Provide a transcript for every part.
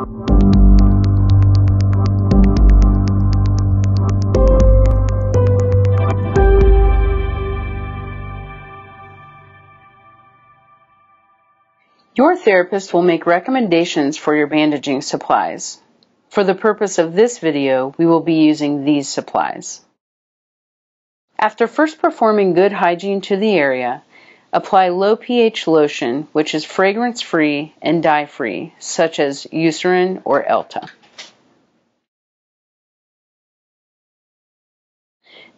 Your therapist will make recommendations for your bandaging supplies. For the purpose of this video, we will be using these supplies. After first performing good hygiene to the area, apply low pH lotion, which is fragrance-free and dye-free, such as Eucerin or Elta.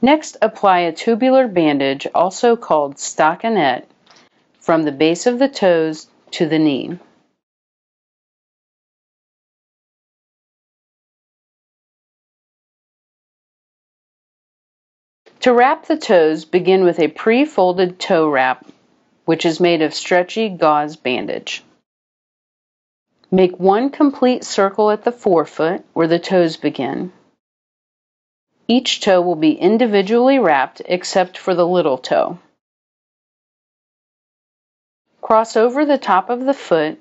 Next, apply a tubular bandage, also called stockinette, from the base of the toes to the knee. To wrap the toes, begin with a pre-folded toe wrap, which is made of stretchy gauze bandage. Make one complete circle at the forefoot where the toes begin. Each toe will be individually wrapped except for the little toe. Cross over the top of the foot,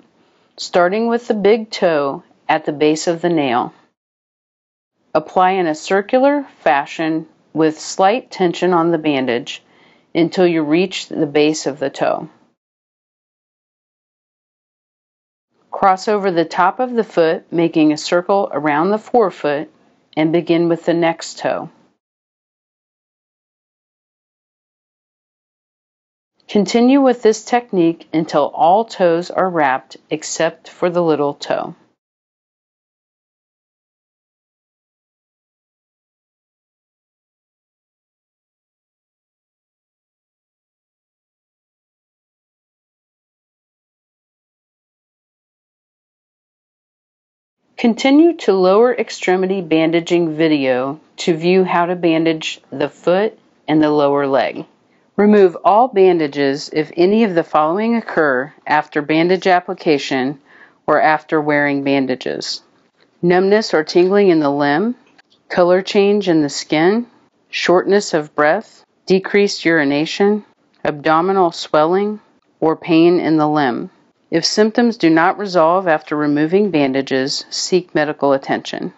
starting with the big toe at the base of the nail. Apply in a circular fashion with slight tension on the bandage until you reach the base of the toe. Cross over the top of the foot, making a circle around the forefoot, and begin with the next toe. Continue with this technique until all toes are wrapped except for the little toe. Continue to lower extremity bandaging video to view how to bandage the foot and the lower leg. Remove all bandages if any of the following occur after bandage application or after wearing bandages. Numbness or tingling in the limb, color change in the skin, shortness of breath, decreased urination, abdominal swelling, or pain in the limb. If symptoms do not resolve after removing bandages, seek medical attention.